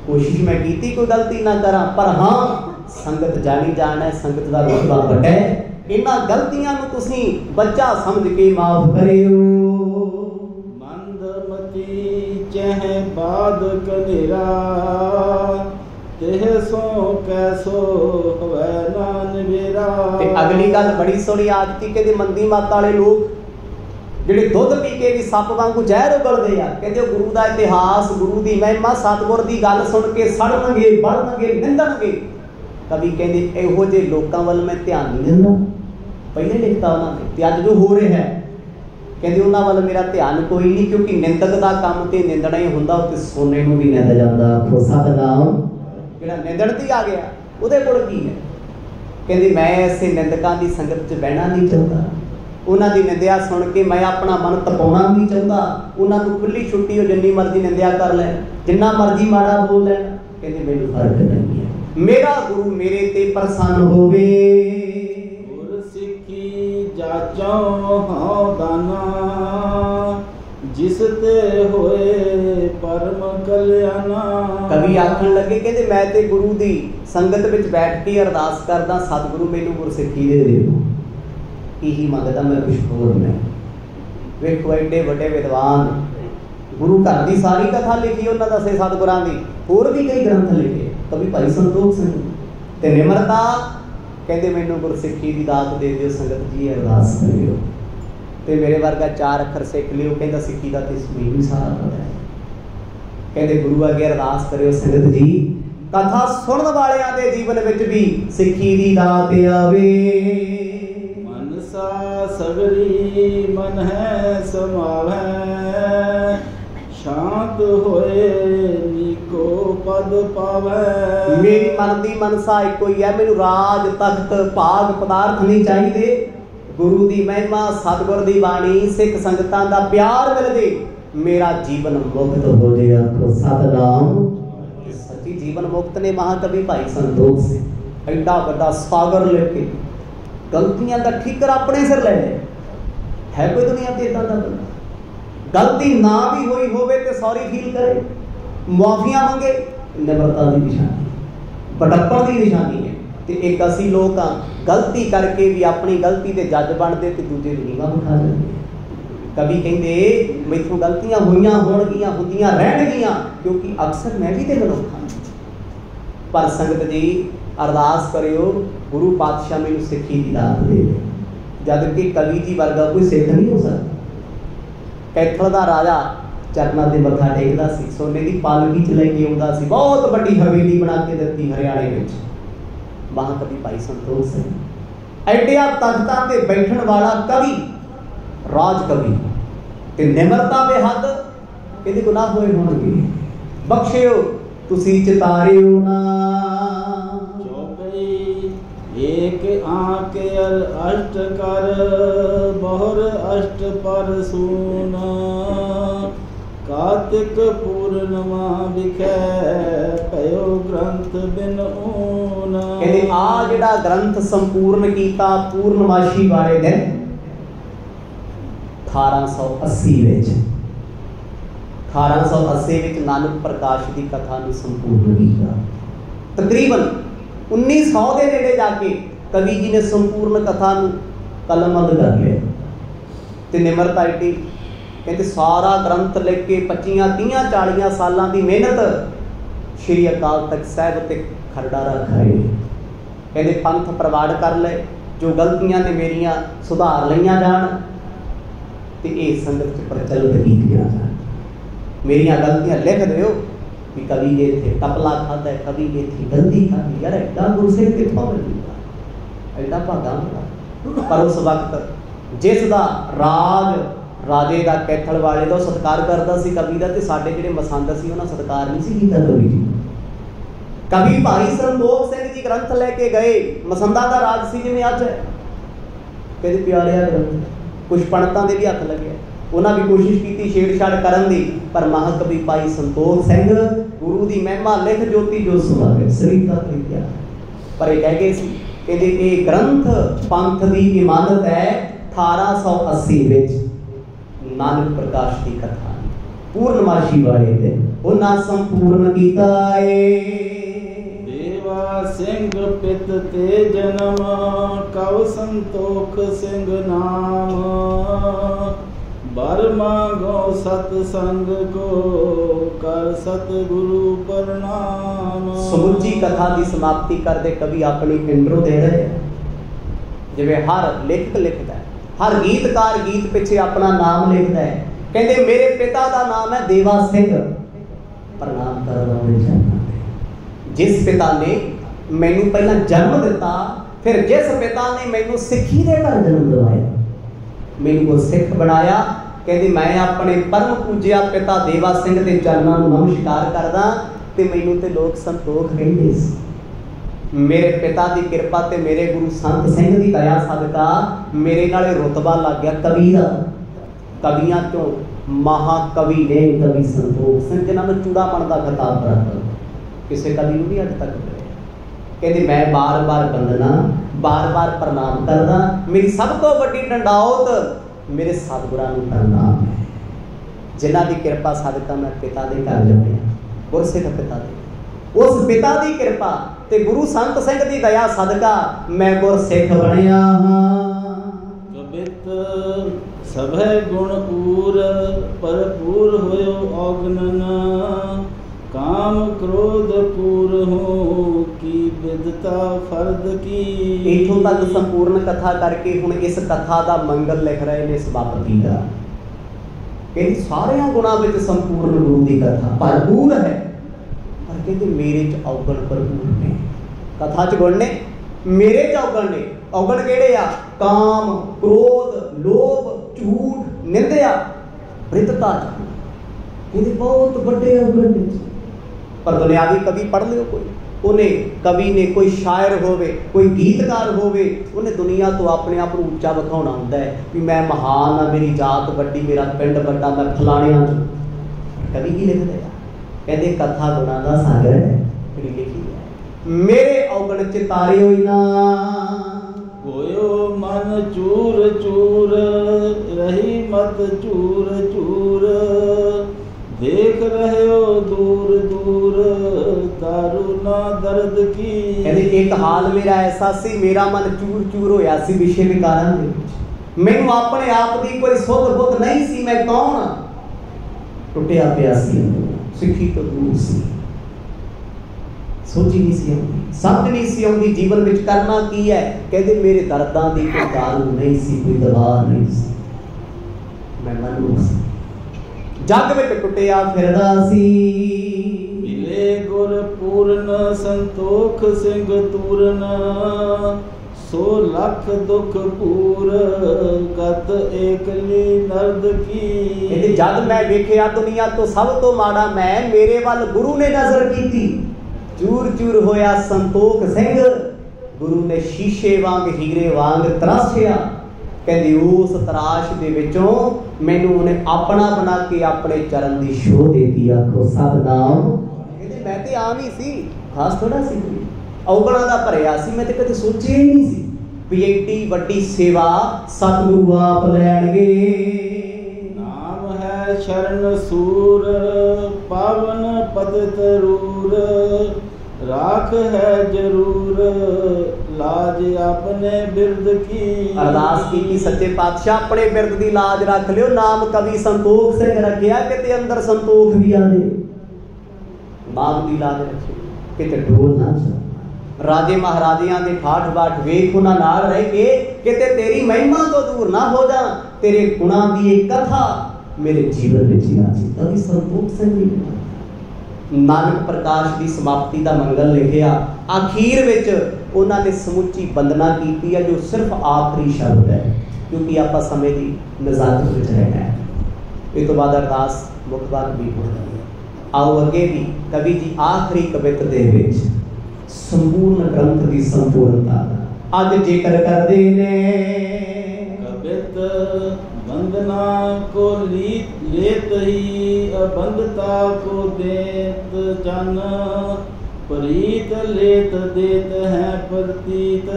[SPEAKER 1] ਕੋਸ਼ਿਸ਼ ਮੈਂ ਕੀਤੀ, ਕੋਈ ਗਲਤੀ ਨਾ ਕਰਾਂ, ਪਰ ਹਾਂ, ਸੰਗਤ ਜਾਣੀ ਜਾਣਾ ਹੈ, ਸੰਗਤ ਦਾ ਰੁਤਬਾ ਵੱਡਾ ਹੈ। ਇਹਨਾਂ ਗਲਤੀਆਂ ਨੂੰ ਤੁਸੀਂ ਬੱਚਾ ਸਮਝ ਕੇ ਮਾਫ ਕਰਿਓ।
[SPEAKER 2] ਮੰਦਮਤੀ ਚਹਿ ਬਾਦ ਕਨੇਰਾ ਤਿਹ ਸੋ ਕੈਸੋ ਹਵੈ ਨਾਨ ਮੇਰਾ।
[SPEAKER 1] ਤੇ ਅਗਲੀ ਗੱਲ ਬੜੀ ਸੋਹਣੀ ਆਖਤੀ ਕਹਿੰਦੇ ਮੰਦੀ ਮੱਤ ਵਾਲੇ ਲੋਕ ਜਿਹੜੇ ਦੁੱਧ ਪੀ ਕੇ ਵੀ ਸੱਪ ਵਾਂਗੂ ਜ਼ਹਿਰ ਉਗਲਦੇ ਆ ਕਹਿੰਦੇ ਉਹ ਗੁਰੂ ਦਾ ਇਤਿਹਾਸ ਗੁਰੂ ਦੀ ਮਹਿਮਾ ਸਤਿਗੁਰ ਦੀ ਗੱਲ ਸੁਣ ਕੇ ਸੜਨਗੇ ਬੜਨਗੇ ਨਿੰਦਣਗੇ। ਕਵੀ ਕਹਿੰਦੇ ਇਹੋ ਜਿਹੇ ਲੋਕਾਂ ਵੱਲ ਮੈਂ ਧਿਆਨ ਨਹੀਂ ਦਿੰਦਾ। ਪਹਿਲੇ ਲਿਖਤਾ ਉਹਨਾਂ ਨੇ ਤੇ ਅੱਜ ਜੋ ਹੋ ਰਿਹਾ ਹੈ ਕਹਿੰਦੇ ਉਹਨਾਂ ਵੱਲ ਮੇਰਾ ਧਿਆਨ ਕੋਈ ਨਹੀਂ ਕਿਉਂਕਿ ਨਿੰਦਕ ਦਾ ਕੰਮ ਤੇ ਨਿੰਦਣਾ ਹੀ ਹੁੰਦਾ ਤੇ ਸੋਨੇ ਨੂੰ ਵੀ ਨਿੰਦ ਜਾਂਦਾ। ਖੋ ਸਤਨਾਮ। ਜਿਹੜਾ ਨਿੰਦਣ ਤੇ ਆ ਗਿਆ, ਉਹਦੇ ਕੋਲ ਕੀ ਹੈ? ਕਹਿੰਦੇ, ਮੈਂ ਐਸੇ ਨਿੰਦਕਾਂ ਦੀ ਸੰਗਤ 'ਚ ਬਹਿਣਾ ਨਹੀਂ ਚਾਹੁੰਦਾ। ਉਹਨਾਂ ਦੀ ਨਿੰਦਿਆ ਸੁਣ ਕੇ ਮੈਂ ਆਪਣਾ ਮਨ ਤਪਾਉਣਾ ਨਹੀਂ ਚਾਹੁੰਦਾ। ਉਹਨਾਂ ਨੂੰ ਖੁੱਲੀ ਛੁੱਟੀ ਹੋ ਜਿੰਨੀ ਮਰਜ਼ੀ ਨਿੰਦਿਆ ਕਰ ਲੈ ਜਿੰਨਾ ਮਰਜ਼ੀ ਮਾੜਾ ਬੋਲ ਲੈਣ। ਕਹਿੰਦੇ, ਮੈਨੂੰ ਫ਼ਰਕ ਨਹੀਂ ਹੈ। ਮੇਰਾ ਗੁਰੂ ਮੇਰੇ ਤੇ ਪ੍ਰਸੰਨ ਹੋਵੇ।
[SPEAKER 2] ਗੁਰ ਸਿੱਖੀ ਜਾਚੋ ਹਉ ਦਾਨਾ। ਜਿਸ ਤੇ ਹੋਏ ਪਰਮ ਕਲਿਆਣਾ।
[SPEAKER 1] ਕਵੀ ਆਖਣ ਲੱਗੇ ਕਹਿੰਦੇ ਮੈਂ ਤੇ ਗੁਰੂ ਦੀ ਸੰਗਤ ਵਿੱਚ ਬੈਠ ਕੇ ਅਰਦਾਸ ਕਰਦਾ, ਸਤਿਗੁਰੂ ਮੈਨੂੰ ਗੁਰਸਿੱਖੀ ਦੇ ਦਿਓ ਇਹੀ ਮੰਗਦਾ ਮੈਂ ਕੁਛ ਹੋਰ ਨਹੀਂ ਵੇਖੋ, ਐਡੇ ਵੱਡੇ ਵਿਦਵਾਨ, ਗੁਰੂ ਘਰ ਦੀ ਸਾਰੀ ਕਥਾ ਲਿਖੀ ਉਹਨਾਂ ਦੱਸੇ ਸਤਿਗੁਰਾਂ ਦੀ। ਹੋਰ ਵੀ ਕਈ ਗ੍ਰੰਥ ਲਿਖੇ। ਕਵੀ ਭਾਈ ਸੰਤੋਖ ਸਿੰਘ ਤੇ ਨਿਮਰਤਾ ਕਹਿੰਦੇ, ਮੈਨੂੰ ਗੁਰਸਿੱਖੀ ਦੀ ਦਾਤ ਦੇ ਦਿਓ, ਸੰਗਤ ਜੀ, ਅਰਦਾਸ ਕਰਿਓ। ਤੇ ਮੇਰੇ ਵਰਗਾ ਚਾਰ ਅੱਖਰ ਸਿੱਖ ਲਿਓ ਕਹਿੰਦਾ ਸਿੱਖੀ ਦਾ ਤੇ ਵੀ ਸਾਰਾ ਪਤਾ ਹੈ। ਕਹਿੰਦੇ ਗੁਰੂ ਅੱਗੇ ਅਰਦਾਸ ਕਰਿਓ ਸੰਗਤ ਜੀ ਕਥਾ ਸੁਣਨ ਵਾਲਿਆਂ ਦੇ ਜੀਵਨ ਵਿੱਚ ਵੀ ਸਿੱਖੀ ਦੀ ਦਾਤ ਆਵੇ।
[SPEAKER 2] ਮਨਸਾ ਸਗਰੀ ਮਨ ਹੈ ਸਮਾਵੈ ਸ਼ਾਂਤ ਹੋਏ ਨੀਕੋ ਪਦ ਪਾਵੈ।
[SPEAKER 1] ਮੇਰੀ ਮਨ ਦੀ ਮਨਸਾ ਇੱਕੋ ਹੀ ਹੈ ਮੈਨੂੰ ਰਾਜ ਤਖਤ ਭਾਗ ਪਦਾਰਥ ਨਹੀਂ ਚਾਹੀਦੇ। ਗੁਰੂ ਦੀ ਮਹਿਮਾ, ਸਤਿਗੁਰ ਦੀ ਬਾਣੀ, ਸਿੱਖ ਸੰਗਤਾਂ ਦਾ ਪਿਆਰ ਮਿਲ ਜੇ ਮੇਰਾ ਜੀਵਨ ਮੁਕਤ ਹੋ ਜੇ ਆਖੋ ਸਤਨਾਮ। ਸੱਚੀ ਜੀਵਨ ਮੁਕਤ ਨੇ ਮਹਾਕਵੀ ਭਾਈ ਸੰਤੋਖ ਸਿੰਘ। ਐਡਾ ਵੱਡਾ ਸਾਗਰ ਲੈ ਕੇ ਗਲਤੀਆਂ ਦਾ ਠੀਕਰ ਆਪਣੇ ਸਿਰ ਲੈ ਲੈ ਹੈ ਕੋਈ ਦੁਨੀਆ ਤੇ ਇਦਾਂ ਦਾ ਬੰਦਾ? ਗਲਤੀ ਨਾ ਵੀ ਹੋਈ ਹੋਵੇ ਤੇ ਸੌਰੀ ਫੀਲ ਕਰੇ। ਮੁਆਫੀਆਂ ਮੰਗੇ, ਨਿਮਰਤਾ ਦੀ ਨਿਸ਼ਾਨੀ। ਬੜੱਪਣ ਦੀ ਨਿਸ਼ਾਨੀ ਤੇ ਇੱਕ ਅਸੀਂ ਲੋਕ ਆ ਗਲਤੀ ਕਰਕੇ ਵੀ ਆਪਣੀ ਗਲਤੀ ਦੇ ਜੱਜ ਬਣਦੇ ਤੇ ਦੂਜੇ ਨੂੰ ਨੀਵਾ ਉਠਾ ਦਿੰਦੇ ਕਵੀ ਕਹਿੰਦੇ, ਮੈਥੋਂ ਗਲਤੀਆਂ ਹੋਈਆਂ ਹੋਣਗੀਆਂ, ਹੁੰਦੀਆਂ ਰਹਿਣਗੀਆਂ, ਕਿਉਂਕਿ ਅਕਸਰ ਮੈਂ ਵੀ ਤੇ ਮਨੁੱਖ ਹਾਂ। ਪਰ ਸੰਗਤ ਜੀ, ਅਰਦਾਸ ਕਰਿਓ, ਗੁਰੂ ਪਾਤਸ਼ਾਹ ਮੈਨੂੰ ਸਿੱਖੀ ਦੀ ਦਾਤ ਦੇ ਜਦ ਕਿ ਕਵੀ ਜੀ ਵਰਗਾ ਕੋਈ ਸਿੱਖ ਨਹੀਂ ਹੋ ਸਕਦਾ। ਕੈਥਲ ਦਾ ਰਾਜਾ ਚਰਨਾਂ ਦੇ ਮੱਥਾ ਟੇਕਦਾ ਸੀ, ਸੋਨੇ ਦੀ ਪਾਲਕੀ ਚ ਲੈ ਕੇ ਆਉਂਦਾ ਸੀ, ਬਹੁਤ ਵੱਡੀ ਹਵੇਲੀ ਬਣਾ ਕੇ ਦਿੱਤੀ ਹਰਿਆਣੇ ਵਿੱਚ। ਮਹਾਕਵੀ ਭਾਈ ਸੰਤੋਖ ਸਿੰਘ। ਐਡਿਆ ਤਖਤਾਂ ਤੇ ਬੈਠਣ ਵਾਲਾ ਕਵੀ, ਰਾਜ ਕਵੀ, ਤੇ ਨਿਮਰਤਾ ਬੇਹੱਦ, ਇਹਦੇ ਗੁਨਾਹ ਹੋਏ ਹੋਣਗੇ। ਬਖਸ਼ਿਓ, ਤੁਸੀਂ ਚਿਤਾਰਿਓ ਨਾ।
[SPEAKER 2] ਚੌਪਈ ਏਕ ਆਂਕ ਅਰ ਅਸ਼ਟ ਕਰ, ਬਹੁਰ ਅਸ਼ਟ ਪਰ ਸੂਨ। ਕਾਤਿਕ ਪੂਰਨਮਾ ਵਿਖੈ ਭਇਓ ਗ੍ਰੰਥ ਬਿਨ ਊਨ।
[SPEAKER 1] ਕਹਿੰਦੇ, ਆ ਜਿਹੜਾ ਗ੍ਰੰਥ ਸੰਪੂਰਨ ਕੀਤਾ ਪੂਰਨਮਾਸ਼ੀ ਵਾਲੇ ਦਿਨ 1880 ਵਿੱਚ। 1880 ਵਿੱਚ ਨਾਨਕ ਪ੍ਰਕਾਸ਼ ਦੀ ਕਥਾ ਨੂੰ ਸੰਪੂਰਨ ਕੀਤਾ। ਤਕਰੀਬਨ 1900 ਦੇ ਨੇੜੇ ਜਾ ਕੇ ਕਵੀ ਜੀ ਨੇ ਸੰਪੂਰਨ ਕਥਾ ਨੂੰ ਕਲਮਬੰਦ ਕਰ ਲਿਆ। ਤੇ ਨਿਮਰਤਾ ਏਡੀ ਕਹਿੰਦੇ ਸਾਰਾ ਗ੍ਰੰਥ ਲਿਖ ਕੇ 25 30 40 ਸਾਲਾਂ ਦੀ ਮਿਹਨਤ ਸ਼੍ਰੀ ਅਕਾਲ ਤਖਤ ਸਾਹਿਬ ਤੇ ਖਰੜਾ ਰੱਖ ਆਏ ਕਹਿੰਦੇ ਪੰਥ ਪ੍ਰਵਾੜ ਕਰ ਲਏ ਜੋ ਗਲਤੀਆਂ ਨੇ ਮੇਰੀਆਂ ਸੁਧਾਰ ਲਈਆਂ ਜਾਣ ਤੇ ਇਹ ਸੰਗਤ ਚ ਪ੍ਰਚਲਿਤ ਕੀਤੀਆਂ ਜਾਣ। ਮੇਰੀਆਂ ਗਲਤੀਆਂ ਲਿਖ ਦਿਓ ਕਿ ਕਵੀ ਨੇ ਇੱਥੇ ਟਪਲਾ ਖਾਦਾ ਕਵੀ ਨੇ ਇੱਥੇ ਗਲਤੀ ਖਾਦੀ ਯਾਰ ਐਡਾ ਗੁਰਸਿੱਖ ਕਿੱਥੋਂ ਮਿਲੂਗਾ ਐਡਾ ਭਾਗਾ ਹੁੰਦਾ। ਪਰ ਉਸ ਵਕਤ ਜਿਸ ਦਾ ਰਾਜ ਰਾਜੇ ਦਾ ਕੈਥਲ ਵਾਲੇ ਦਾ ਉਹ ਸਤਿਕਾਰ ਕਰਦਾ ਸੀ ਕਵੀ ਦਾ ਤੇ ਸਾਡੇ ਜਿਹੜੇ ਮਸੰਦ ਸੀ ਉਹਨਾਂ ਸਤਿਕਾਰ ਨਹੀਂ ਸੀ ਕੀਤਾ ਕਵੀ ਜੀ। ਕਵੀ ਭਾਈ ਸੰਤੋਖ ਸਿੰਘ ਜੀ ਗ੍ਰੰਥ ਲੈ ਕੇ ਗਏ। ਮਸੰਦਾਂ ਦਾ ਰਾਜ ਸੀ ਜਿਵੇਂ ਅੱਜ। ਹੈ ਕਹਿੰਦੇ ਪਿਆਰਿਆ ਗ੍ਰੰਥ ਕੁਝ ਪੰਡਤਾਂ ਦੇ ਵੀ ਹੱਥ ਲੱਗਿਆ ਉਹਨਾਂ ਵੀ ਕੋਸ਼ਿਸ਼ ਕੀਤੀ ਛੇੜਛਾੜ ਕਰਨ ਦੀ, ਪਰ ਮਹਾਕਵੀ ਭਾਈ ਸੰਤੋਖ ਸਿੰਘ ਗੁਰੂ ਦੀ ਮਹਿਮਾ ਲਿਖ ਜੋਤੀ ਜੋ ਸੁਭਾਵੇ ਸ੍ਰੀ ਦਾ ਪ੍ਰੀਤਿਆ ਪਰ ਇਹ ਕਹਿ ਗਏ ਸੀ, ਕਹਿੰਦੇ ਇਹ ਗ੍ਰੰਥ ਪੰਥ ਦੀ ਇਮਾਨਤ ਹੈ 1880 ਵਿੱਚ। ਨਾਨਕ ਪ੍ਰਕਾਸ਼ ਦੀ ਕਥਾ ਪੂਰਨਮਾਸ਼ੀ ਵਾਲੇ ਦੇ ਉਹਨਾਂ ਸੰਪੂਰਨ ਕੀਤਾ ਏ।
[SPEAKER 2] ਦੇਵਾ ਸਿੰਘ ਪਿਤ ਤੇ ਜਨਮ ਕਵ ਸੰਤੋਖ ਸਿੰਘ ਨਾਮ। ਬਰਮਾ ਗੋ ਸਤ ਸੰਗ ਕੋ ਕਰ ਸਤ ਗੁਰੂ ਪ੍ਰਣਾਮ।
[SPEAKER 1] ਸਮੁੱਚੀ ਕਥਾ ਦੀ ਸਮਾਪਤੀ ਕਰਦੇ ਕਵੀ ਆਪਣੀ ਇੰਟਰੋ ਦੇ ਰਹੇ। ਜਿਵੇਂ ਹਰ ਲੇਖਕ ਲਿਖਦਾ ਹਰ ਗੀਤਕਾਰ ਗੀਤ ਪਿੱਛੇ ਆਪਣਾ ਨਾਮ ਲਿਖਦਾ ਹੈ। ਕਹਿੰਦੇ, ਮੇਰੇ ਪਿਤਾ ਦਾ ਨਾਮ ਹੈ ਦੇਵਾ ਸਿੰਘ। ਪ੍ਰਣਾਮ ਕਰਦਾ ਹਾਂ ਜਿਸ ਪਿਤਾ ਨੇ ਮੈਨੂੰ ਪਹਿਲਾਂ ਜਨਮ ਦਿੱਤਾ, ਫਿਰ ਜਿਸ ਪਿਤਾ ਨੇ ਮੈਨੂੰ ਸਿੱਖੀ ਦੇ ਘਰ ਜਨਮ ਦਿਵਾਇਆ, ਮੈਨੂੰ ਕੋ ਸਿੱਖ ਬਣਾਇਆ। ਕਹਿੰਦੀ, ਮੈਂ ਆਪਣੇ ਪਰਮ ਪੂਜਿਆ ਪਿਤਾ ਦੇਵਾ ਸਿੰਘ ਦੇ ਚਰਨਾਂ ਨੂੰ ਨਮਸਕਾਰ ਕਰਦਾ ਤੇ ਮੈਨੂੰ ਤੇ ਲੋਕ ਸੰਤੋਖ ਕਹਿੰਦੇ ਸੀ। ਮੇਰੇ ਪਿਤਾ ਦੀ ਕਿਰਪਾ ਤੇ ਮੇਰੇ ਗੁਰੂ ਸੰਤ ਸਿੰਘ ਦੀ ਦਇਆ ਸਦਕਾ ਮੇਰੇ ਨਾਲ ਇਹ ਰੁਤਬਾ ਲੱਗ ਗਿਆ ਕਵੀ ਦਾ। ਕਵੀਆਂ ਚੋਂ ਮਹਾਕਵੀ ਨੇ ਕਵੀ ਸੰਤੋਖ ਸਿੰਘ ਜਿਹਨਾਂ ਨੂੰ ਚੂੜਾ ਦਾ ਖਿਤਾਬ ਪ੍ਰਾਪਤ ਕਿਸੇ ਕਵੀ ਨੂੰ ਨਹੀਂ ਅੱਜ ਤੱਕ ਕਹਿੰਦੇ, ਮੈਂ ਬਾਰ-ਬਾਰ ਬੰਦਨਾ ਬਾਰ-ਬਾਰ ਪ੍ਰਣਾਮ ਕਰਦਾ, ਮੇਰੀ ਸਭ ਤੋਂ ਵੱਡੀ ਡੰਡਾਉਤ ਮੇਰੇ ਸਤਿਗੁਰਾਂ ਨੂੰ ਪ੍ਰਣਾਮ ਹੈ ਜਿਨ੍ਹਾਂ ਦੀ ਕਿਰਪਾ ਸਦਕਾ ਮੈਂ ਪਿਤਾ ਦੇ ਘਰ ਜੰਮਿਆ ਗੁਰਸਿੱਖ ਪਿਤਾ ਦੇ। ਉਸ ਪਿਤਾ ਦੀ ਕਿਰਪਾ ਤੇ ਗੁਰੂ ਸੰਤ ਸਿੰਘ ਦੀ ਦਇਆ ਸਦਕਾ ਮੈਂ ਗੁਰਸਿੱਖ ਬਣਿਆ ਹਾਂ।
[SPEAKER 2] ਕਬਿਤ ਸਭੈ ਗੁਣ ਪੂਰ ਭਰਪੂਰ ਹੋਇਓ ਔਗਨਨ ਕਾਮ ਕ੍ਰੋਧ ਪੂਰ ਹੋ ਕੀ ਵਿਦਤਾ ਫਰਦ ਕੀ।
[SPEAKER 1] ਇਥੋਂ ਤੱਕ ਸੰਪੂਰਨ ਕਥਾ ਕਰਕੇ ਹੁਣ ਇਸ ਕਥਾ ਦਾ ਮੰਗਲ ਲਿਖ ਰਹੇ ਨੇ ਸਭਾਪਤੀ ਦਾ। ਕਹਿੰਦੇ ਸਾਰਿਆਂ ਗੁਣਾਂ ਵਿੱਚ ਸੰਪੂਰਨ ਗੁਰੂ ਦੀ ਕਥਾ ਭਰਪੂਰ ਹੈ। ਕਹਿੰਦੇ ਮੇਰੇ ਚ ਔਗਣ ਭਰਪੂਰ ਨੇ। ਕਥਾ ਚ ਗੁਣ ਨੇ? ਮੇਰੇ ਚ ਔਗਣ ਨੇ। ਔਗਣ ਕਿਹੜੇ ਆ? ਕਾਮ, ਕ੍ਰੋਧ, ਲੋਭ, ਝੂਠ ਨਿੰਦਿਆ ਬ੍ਰਿਤਤਾ ਕਹਿੰਦੇ ਬਹੁਤ ਵੱਡੇ ਔਗਣ ਨੇ। ਪਰ ਦੁਨਿਆਵੀ ਕਵੀ ਪੜ੍ਹ ਲਿਓ ਕੋਈ। ਉਹਨੇ ਕਵੀ ਨੇ ਕੋਈ ਸ਼ਾਇਰ ਹੋਵੇ, ਕੋਈ ਗੀਤਕਾਰ ਹੋਵੇ, ਉਹਨੇ ਦੁਨੀਆ ਤੋਂ ਆਪਣੇ ਆਪ ਨੂੰ ਉੱਚਾ ਵਿਖਾਉਣਾ ਹੁੰਦਾ ਹੈ ਵੀ ਮੈਂ ਮਹਾਨ ਆ, ਮੇਰੀ ਜਾਤ ਵੱਡੀ, ਮੇਰਾ ਪਿੰਡ ਵੱਡਾ, ਮੈਂ ਫਲਾਣਿਆਂ ਚ। ਕਵੀ ਕੀ ਲਿਖਦਾ ਆ ਕਹਿੰਦੇ ਕਥਾ ਗੁਣਾਂ ਦਾ ਸਾਗਰ ਹੈ ਜਿਹੜੀ ਲਿਖੀ ਹੈ। ਮੇਰੇ ਔਗਣ ਚਿਤਾਰੇ ਹੋਈ ਨਾ।
[SPEAKER 2] ਹੋਇਓ ਮਨ ਚੂਰ ਚੂਰ ਰਹੀ ਮਤ ਚੂਰ ਚੂਰ। ਦੇਖ ਰਹਿਓ ਦੂਰ ਦੂਰ ਦਾਰੂ ਨਾ ਦਰਦ ਕੀ।
[SPEAKER 1] ਕਹਿੰਦੇ ਇੱਕ ਹਾਲ ਮੇਰਾ ਐਸਾ ਸੀ ਮੇਰਾ ਮਨ ਚੂਰ ਚੂਰ ਹੋਇਆ ਸੀ ਵਿਸ਼ੇ ਵਿਕਾਰਾਂ ਦੇ ਵਿੱਚ। ਮੈਨੂੰ ਆਪਣੇ ਆਪ ਦੀ ਕੋਈ ਸੁੱਧ ਬੁੱਧ ਨਹੀਂ ਸੀ ਮੈਂ ਕੌਣ? ਟੁੱਟਿਆ ਪਿਆ ਸੀ। ਸਿੱਖੀ ਤੋਂ ਸੀ। ਸੋਚੀ ਨਹੀਂ ਸੀ ਆਉਂਦੀ, ਸਮਝ ਨਹੀਂ ਸੀ ਆਉਂਦੀ ਜੀਵਨ ਵਿੱਚ ਕਰਨਾ ਕੀ ਹੈ। ਕਹਿੰਦੇ ਮੇਰੇ ਦਰਦਾਂ ਦੀ ਕੋਈ ਦਾਰੂ ਨਹੀਂ ਸੀ, ਕੋਈ ਦਵਾ ਨਹੀਂ ਸੀ। ਮੈਂ ਮਨੂ ਸੀ। ਜੱਗ ਵਿੱਚ ਟੁੱਟਿਆ ਫਿਰਦਾ ਸੀ।
[SPEAKER 2] ਮਿਲੇ ਗੁਰ ਪੂਰਨ ਸੰਤੋਖ ਸਿੰਘ ਤੂਰਨ। ਸੋ ਲੱਖ ਦੁਖ ਪੂਰ ਗਤ ਏਕਲੀ ਨਰਦ
[SPEAKER 1] ਕਹਿੰਦੇ
[SPEAKER 2] ਕੀ
[SPEAKER 1] ਜਦ ਮੈਂ ਵੇਖਿਆ ਦੁਨੀਆ ਤੋਂ ਸਭ ਤੋਂ ਮਾੜਾ ਮੈਂ, ਮੇਰੇ ਵੱਲ ਗੁਰੂ ਨੇ ਨਜ਼ਰ ਕੀਤੀ। ਚੂਰ ਚੂਰ ਹੋਇਆ ਸੰਤੋਖ ਸਿੰਘ, ਗੁਰੂ ਨੇ ਸ਼ੀਸ਼ੇ ਵਾਂਗ, ਹੀਰੇ ਵਾਂਗ ਤਰਾਸ਼ਿਆ। ਕਹਿੰਦੀ, ਉਸ ਤਰਾਸ਼ ਦੇ ਵਿੱਚੋਂ ਮੈਨੂੰ ਉਹਨੇ ਆਪਣਾ ਬਣਾ ਕੇ ਆਪਣੇ ਚਰਨ ਦੀ ਛੋਹ ਦੇਤੀ, ਆਖੋ, ਸਤਨਾਮ। ਕਹਿੰਦੇ, ਮੈਂ ਤੇ ਆਮ ਹੀ ਸੀ, ਖਾਸ ਥੋੜਾ ਸੀ। ਔਗਣਾਂ ਦਾ ਭਰਿਆ ਸੀ ਮੈਂ ਤੇ ਕਦੇ ਸੋਚਿਆ ਹੀ ਨਹੀਂ ਸੀ ਵੀ ਏਡੀ ਵੱਡੀ ਸੇਵਾ ਸਤਿਗੁਰੂ ਆਪ ਲੈਣਗੇ।
[SPEAKER 2] ਨਾਮ ਹੈ ਸ਼ਰਨ ਸੂਰ ਪਾਵਨ ਪਦ ਤਰੂਰ ਰਾਖ ਹੈ ਜਰੂਰ ਲਾਜ ਆਪਣੇ ਬਿਰਦ ਕੀ।
[SPEAKER 1] ਅਰਦਾਸ ਕੀਤੀ ਸੱਚੇ ਪਾਤਸ਼ਾਹ ਆਪਣੇ ਬਿਰਦ ਦੀ ਲਾਜ ਰੱਖ ਲਿਓ। ਨਾਮ ਕਵੀ ਸੰਤੋਖ ਸਿੰਘ ਰੱਖਿਆ ਕਿਤੇ ਅੰਦਰ ਸੰਤੋਖ ਵੀ ਆਵੇ। ਨਾਮ ਦੀ ਲਾਜ ਰੱਖਿਓ ਕਿਤੇ ਢੋਲ ਨਾ ਚੱਲ ਰਾਜੇ ਮਹਾਰਾਜਿਆਂ ਦੇ ਠਾਠ ਬਾਠ ਵੇਖ ਉਹਨਾਂ ਨਾਲ ਰਹਿ ਕੇ ਕਿਤੇ ਤੇਰੀ ਮਹਿਮਾ ਤੋਂ ਦੂਰ ਨਾ ਹੋ ਜਾ। ਤੇਰੇ ਗੁਣਾਂ ਦੀ ਇਹ ਕਥਾ ਮੇਰੇ ਜੀਵਨ ਵਿੱਚ ਹੀ ਆ ਜੀ ਕਵੀ ਸੰਤੋਖ ਸਿੰਘ ਨਾਨਕ ਪ੍ਰਕਾਸ਼ ਦੀ ਸਮਾਪਤੀ ਦਾ ਮੰਗਲ ਲਿਖਿਆ ਆਖੀਰ ਵਿੱਚ ਉਹਨਾਂ ਨੇ ਸਮੁੱਚੀ ਬੰਦਨਾ ਕੀਤੀ ਹੈ, ਜੋ ਸਿਰਫ ਆਖਰੀ ਸ਼ਬਦ ਹੈ, ਕਿਉਂਕਿ ਆਪਾਂ ਸਮੇਂ ਦੀ ਨਜ਼ਾਕਤ ਵਿੱਚ ਰਹਿਣਾ ਹੈ। ਇਹ ਤੋਂ ਬਾਅਦ ਅਰਦਾਸ ਮੁੱਖ ਬਾਤ ਵੀ ਹੋਣੀ ਹੈ। ਆਓ ਅੱਗੇ ਵੀ ਕਵੀ ਜੀ ਆਖਰੀ ਕਵਿਤ ਦੇ ਵਿੱਚ ਸੰਪੂਰਨ ਗ੍ਰੰਥ ਦੀ ਸੰਪੂਰਨਤਾ। ਅੱਜ ਜ਼ਿਕਰ ਕਰਦੇ ਨੇ।
[SPEAKER 2] ਕਬਿਤ ਬੰਦਨਾ ਕੋ ਲੀਤ ਲੇਤ ਹੀ ਅਬੰਧਤਾ ਕੋ ਦੇਤ ਜਨ। ਪ੍ਰੀਤ ਲੇਤ ਦੇਤ ਹੈ ਪ੍ਰਤੀਤ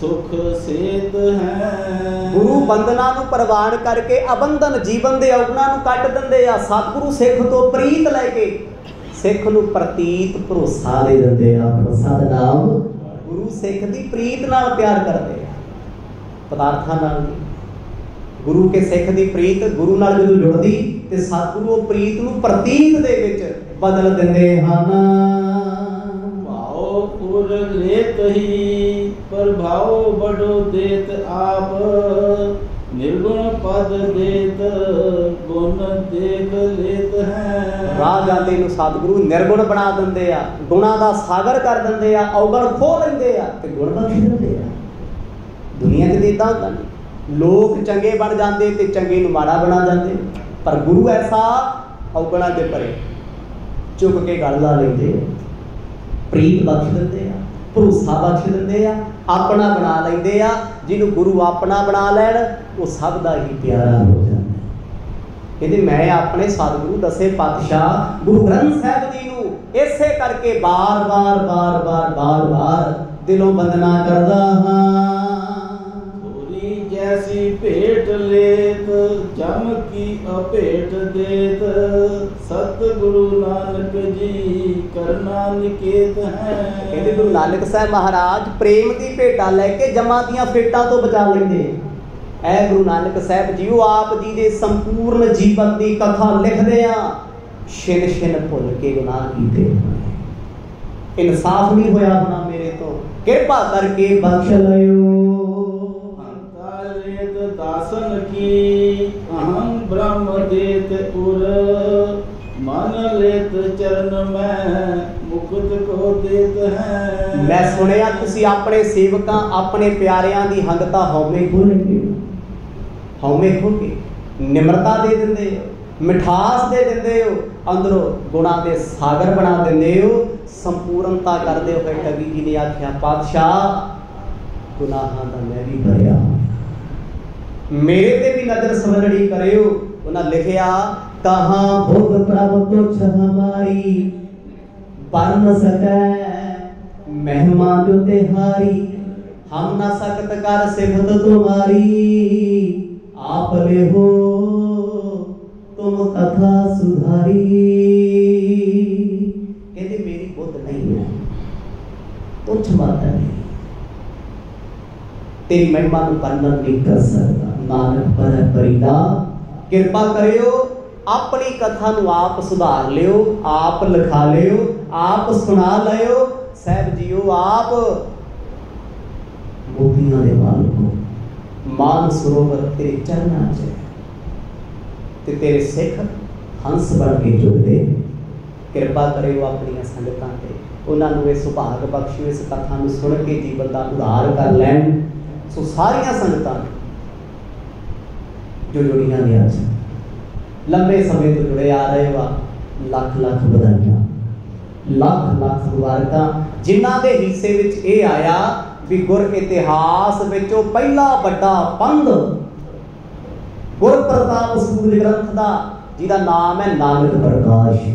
[SPEAKER 2] ਸੁਖ ਸੇਤ ਹੈ।
[SPEAKER 1] ਗੁਰੂ ਬੰਦਨਾ ਨੂੰ ਪ੍ਰਵਾਨ ਕਰਕੇ ਅਬੰਧਨ ਜੀਵਨ ਦੇ ਔਗਣਾਂ ਨੂੰ ਕੱਟ ਦਿੰਦੇ ਆ। ਸਤਿਗੁਰੂ ਸਿੱਖ ਤੋਂ ਪ੍ਰੀਤ ਲੈ ਕੇ ਸਿੱਖ ਨੂੰ ਪ੍ਰਤੀਤ ਭਰੋਸਾ ਦੇ ਦਿੰਦੇ ਆ, ਭਰੋਸਾ ਦਾ ਨਾਮ ਗੁਰੂ ਸਿੱਖ ਦੀ ਪ੍ਰੀਤ ਨਾਲ ਪਿਆਰ ਕਰਦੇ ਆ। ਪਦਾਰਥਾਂ ਨਾਲ ਨਹੀਂ। ਗੁਰੂ ਕੇ ਸਿੱਖ ਦੀ ਪ੍ਰੀਤ ਗੁਰੂ ਨਾਲ ਜਦੋਂ ਜੁੜਦੀ, ਤੇ ਸਤਿਗੁਰੂ ਉਹ ਪ੍ਰੀਤ ਨੂੰ ਪ੍ਰਤੀਤ ਦੇ ਵਿੱਚ ਬਦਲ ਦਿੰਦੇ ਹਨ।
[SPEAKER 2] ਭਾਉ ਪੁਰ ਲੇਤ ਹੀ ਪ੍ਰਭਾਉ ਬੜੋ ਦੇਤ ਆਪ, ਨਿਰਗੁਣ ਪਦ ਦੇਤ ਗੁਣ ਦੇਖ ਲੇਤ ਹੈ।
[SPEAKER 1] ਰਾਹ ਜਾਂਦੇ ਨੂੰ ਸਤਿਗੁਰੂ ਨਿਰਗੁਣ ਬਣਾ ਦਿੰਦੇ ਆ, ਗੁਣਾ ਦਾ ਸਾਗਰ ਕਰ ਦਿੰਦੇ ਆ, ਔਗਣ ਖੋ ਲੈਂਦੇ ਆ ਤੇ ਗੁਣ ਬਖਸ਼ ਦਿੰਦੇ ਆ? ਦੁਨੀਆ 'ਚ ਤੇ ਇਦਾਂ ਹੁੰਦਾ ਨਹੀਂ। ਲੋਕ ਚੰਗੇ ਬਣ ਜਾਂਦੇ ਤੇ ਚੰਗੇ ਨੂੰ ਮਾੜਾ ਬਣਾ ਜਾਂਦੇ। ਪਰ ਗੁਰੂ ਐਸਾ ਔਗਣਾ ਦੇ ਪਰੇ ਚੁੱਕ ਕੇ ਗੱਲ ਲਾ ਲੈਂਦੇ। ਪ੍ਰੀਤ ਬਖਸ਼ ਦਿੰਦੇ ਆ, ਭਰੋਸਾ ਬਖਸ਼ ਦਿੰਦੇ ਆ, ਆਪਣਾ ਬਣਾ ਲੈਂਦੇ ਆ। ਜਿਹਨੂੰ ਗੁਰੂ ਆਪਣਾ ਬਣਾ ਲੈਣ, ਉਹ ਸਭ ਦਾ ਹੀ ਪਿਆਰਾ ਹੋ ਜਾਂਦਾ। ਕਹਿੰਦੇ ਮੈਂ ਆਪਣੇ ਸਤਿਗੁਰੂ ਦਸੇ ਪਾਤਸ਼ਾਹ ਗੁਰੂ ਗ੍ਰੰਥ ਸਾਹਿਬ ਜੀ ਨੂੰ ਇਸੇ ਕਰਕੇ ਬਾਰ-ਬਾਰ ਬਾਰ-ਬਾਰ ਬਾਰ-ਬਾਰ ਦਿਲੋਂ ਬੰਦਨਾ ਕਰਦਾ ਹਾਂ।
[SPEAKER 2] ਥੋਰੀ ਜੈਸੀ ਭੇਟ ਲੇਤ ਜਮ ਕੀ ਅਭੇਟ ਦੇਤ। ਸਤ ਗੁਰੂ ਨਾਨਕ ਜੀ ਕਰਨਾ ਨਿਕੇਤ ਹੈ।
[SPEAKER 1] ਕਹਿੰਦੇ ਗੁਰੂ ਨਾਨਕ ਸਾਹਿਬ ਮਹਾਰਾਜ ਪ੍ਰੇਮ ਦੀ ਭੇਟਾ ਲੈ ਕੇ ਜਮਾਂ ਦੀਆਂ ਫੇਟਾਂ ਤੋਂ ਬਚਾ ਲੈਂਦੇ ਐ ਗੁਰੂ ਨਾਨਕ ਸਾਹਿਬ ਜੀ ਉਹ ਆਪ ਜੀ ਦੇ ਸੰਪੂਰਨ ਜੀਵਨ ਦੀ ਕਥਾ ਲਿਖਦੇ ਆ। ਛਿਨ ਛਿਨ ਭੁੱਲ ਕੇ ਗੁਨਾਹ ਕੀਤੇ ਇਨਸਾਫ ਨਹੀਂ ਹੋਇਆ ਹੋਣਾ ਮੇਰੇ ਤੋਂ। ਕਿਰਪਾ ਕਰਕੇ ਬਖਸ਼ ਲਿਓ
[SPEAKER 2] ਅੰਤਾਲੇਤ ਦਾਸਨ ਕੀ ਅਹੰ ਬ੍ਰਹਮ ਦੇਤ ਉਰ। ਮਨ ਲੇਤ ਚਰਨ ਮੈਂ ਮੁਕਤ ਕੋ ਦੇਤ ਹੈ।
[SPEAKER 1] ਮੈਂ ਸੁਣਿਆ ਤੁਸੀਂ ਆਪਣੇ ਸੇਵਕਾਂ ਆਪਣੇ ਪਿਆਰਿਆਂ ਦੀ ਹੰਗਤਾ ਹਉਮੈ ਖੋਲਣਗੇ ਹਉਮੈ ਖੋ ਕੇ ਨਿਮਰਤਾ ਦੇ ਦਿੰਦੇ ਹੋ, ਮਿਠਾਸ ਦੇ ਦਿੰਦੇ ਹੋ, ਅੰਦਰੋਂ ਗੁਣਾ ਦੇ ਸਾਗਰ ਬਣਾ ਦਿੰਦੇ ਹੋ, ਸੰਪੂਰਨਤਾ ਕਰਦੇ ਹੋਏ ਕਵੀ ਜੀ ਨੇ ਆਖਿਆ, ਪਾਤਸ਼ਾਹ, ਗੁਨਾਹਾਂ ਦਾ ਮੈਂ ਵੀ ਭਰਿਆ। ਮੇਰੇ ਤੇ ਵੀ ਨਜ਼ਰ ਸਵਰੜੀ ਕਰਿਓ। ਉਹਨਾਂ ਲਿਖਿਆ, ਕਹਾਂ ਭੋਗ ਪ੍ਰਭ ਤੁਛ ਹਮਾਰੀ ਪਰ ਨ ਸਕੈ ਮਹਿਮਾ ਜੋ ਤਿਹਾਰੀ। ਹਮ ਨਾ ਸਕਤ ਕਰ ਸਿਫਤ ਤੁਮਾਰੀ। ਆਪ ਲੈ ਹੋ, ਤੁਮ ਕਥਾ ਸੁਧਾਰੀ। ਕਹਿੰਦੇ, ਮੇਰੀ ਬੁੱਧ ਨਹੀਂ ਹੈ। ਤੁਛ ਬਾਤ ਹੈ ਤੇਰੀ ਮਹਿਮਾ ਨੂੰ ਵਰਣਨ ਨਹੀਂ ਕਰ ਸਕਦਾ। ਨਾਨਕ ਪਰ ਪਰਿਦਾ। ਕਿਰਪਾ ਕਰਿਓ, ਆਪਣੀ ਕਥਾ ਨੂੰ ਆਪ ਸੁਧਾਰ ਲਿਓ, ਆਪ ਲਿਖਾ ਲਿਓ, ਆਪ ਸੁਣਾ ਲਿਓ। ਸਹਿਬ ਜੀਓ, ਆਪ ਮੋਤੀਆਂ ਦੇ ਮਾਲਕੋ ਮਾਨ ਸਰੋਵਰ ਤੇਰੇ ਚਰਨਾਂ 'ਚ ਤੇ ਤੇਰੇ ਸਿੱਖ ਹੰਸ ਬਣ ਕੇ ਜੁੜਦੇ। ਕਿਰਪਾ ਕਰਿਓ ਆਪਣੀਆਂ ਸੰਗਤਾਂ ਤੇ। ਉਹਨਾਂ ਨੂੰ ਇਹ ਸੁਭਾਗ ਬਖਸ਼ਿਓ, ਇਸ ਕਥਾ ਨੂੰ ਸੁਣ ਕੇ ਜੀਵਨ ਦਾ ਉਧਾਰ ਕਰ ਲੈਣ। ਸੋ ਸਾਰੀਆਂ ਸੰਗਤਾਂ ਜੋ ਜੁੜੀਆਂ ਨੇ ਅੱਜ ਲੰਬੇ ਸਮੇਂ ਤੋਂ ਜੁੜੇ ਆ ਰਹੇ ਵਾ, ਲੱਖ ਲੱਖ ਵਧਾਈਆਂ। ਲੱਖ ਲੱਖ ਮੁਬਾਰਕਾਂ। ਜਿਨ੍ਹਾਂ ਦੇ ਹਿੱਸੇ ਵਿੱਚ ਇਹ ਆਇਆ ਵੀ ਗੁਰ ਇਤਿਹਾਸ ਵਿੱਚ ਉਹ ਪਹਿਲਾ ਵੱਡਾ ਪੰਧ ਗੁਰ ਪ੍ਰਤਾਪ ਸੂਰਜ ਗ੍ਰੰਥ ਦਾ, ਜਿਹਦਾ ਨਾਮ ਹੈ ਨਾਨਕ ਪ੍ਰਕਾਸ਼।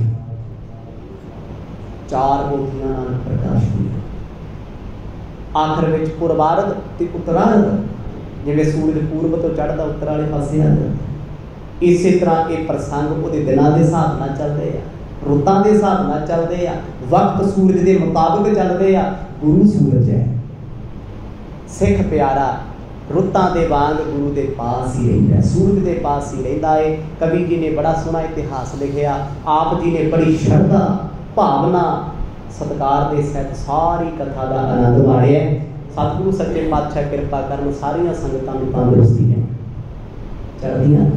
[SPEAKER 1] ਚਾਰ ਪੋਥੀਆਂ ਨਾਨਕ ਪ੍ਰਕਾਸ਼ ਦੀਆਂ ਆਖਰ ਵਿੱਚ ਪੁਰਬਾਰਦ ਤੇ ਉਤਰਾਰਧ ਜਿਵੇਂ ਸੂਰਜ ਪੂਰਬ ਤੋਂ ਚੜ੍ਹਦਾ ਉੱਤਰ ਵਾਲੇ ਪਾਸੇ ਆ ਜਾਂਦਾ ਇਸੇ ਤਰ੍ਹਾਂ ਇਹ ਪ੍ਰਸੰਗ ਉਹਦੇ ਦਿਨਾਂ ਦੇ ਹਿਸਾਬ ਨਾਲ ਚੱਲਦੇ ਆ, ਰੁੱਤਾਂ ਦੇ ਹਿਸਾਬ ਨਾਲ ਚੱਲਦੇ ਆ, ਵਕਤ ਸੂਰਜ ਦੇ ਮੁਤਾਬਕ ਚੱਲਦੇ ਆ, ਗੁਰੂ ਸੂਰਜ ਹੈ। ਸਿੱਖ ਪਿਆਰਾ ਰੁੱਤਾਂ ਦੇ ਵਾਂਗ ਗੁਰੂ ਦੇ ਪਾਸ ਹੀ ਰਹਿੰਦਾ ਹੈ, ਸੂਰਜ ਦੇ ਪਾਸ ਹੀ ਰਹਿੰਦਾ ਹੈ। ਕਵੀ ਜੀ ਨੇ ਬੜਾ ਸੋਹਣਾ ਇਤਿਹਾਸ ਲਿਖਿਆ। ਆਪ ਜੀ ਨੇ ਬੜੀ ਸ਼ਰਧਾ ਭਾਵਨਾ ਸਤਕਾਰ ਦੇ ਸਹਿਤ ਸਾਰੀ ਕਥਾ ਦਾ ਆਨੰਦ ਮਾਣਿਆ ਸਤਿਗੁਰੂ ਸੱਚੇ ਪਾਤਸ਼ਾਹ ਕਿਰਪਾ ਕਰਨ ਸਾਰੀਆਂ ਸੰਗਤਾਂ ਨੂੰ ਤੰਦਰੁਸਤੀ ਹੈ। ਚੜ੍ਹਦੀਆਂ